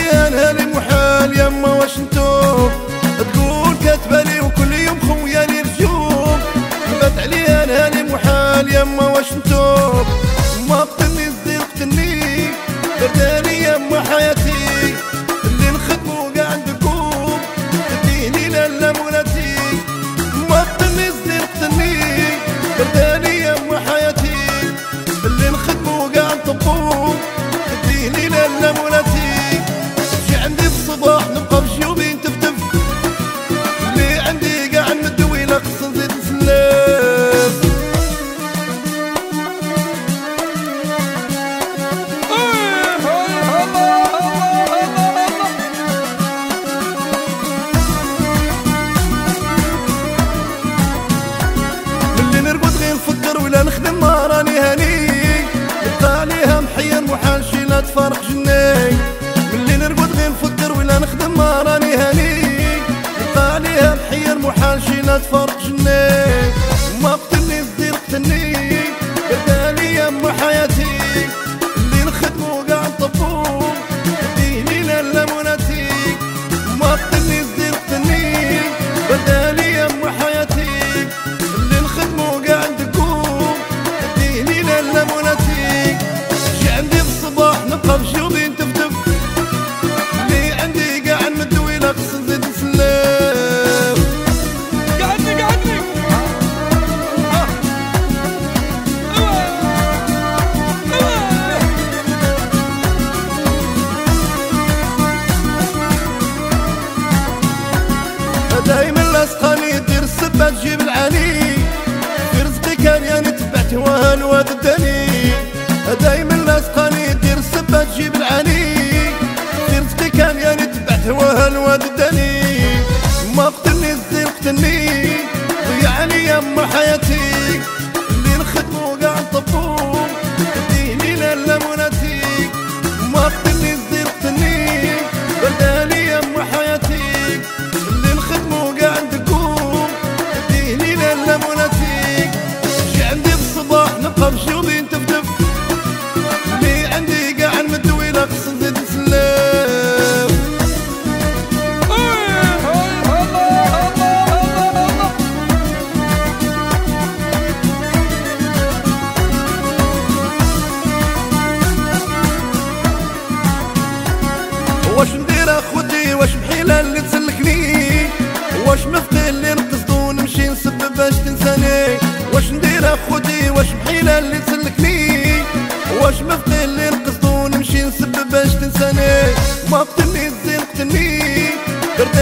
عليها نهالي محال يما واش نتوب تقول كاتبالي وكل يوم خوياني الجوم بات عليها نهالي محال يما واش نتوب راني هاني نبقى عليها محير محال شي لا تفارق جني. اللي نرقد غير نفكر ولا نخدم ما راني هاني نبقى عليها محير محال شي لا تفارق جني. الواد الدني دايما لاصقاني دير السبة تجيب العالي في رزقي كان تبعت هواها الواد الدني ما قتلني الزين قتلني عمري واش بحيلة اللي تسلكني؟ واش مفقي اللي نقصدو نمشي نسبب باش تنساني؟ واش ندير اخوتي واش بحيلة اللي تسلكني؟ واش مفقي اللي نقصدو نمشي نسبب باش تنساني؟ ما قتلني الزين قتلني درت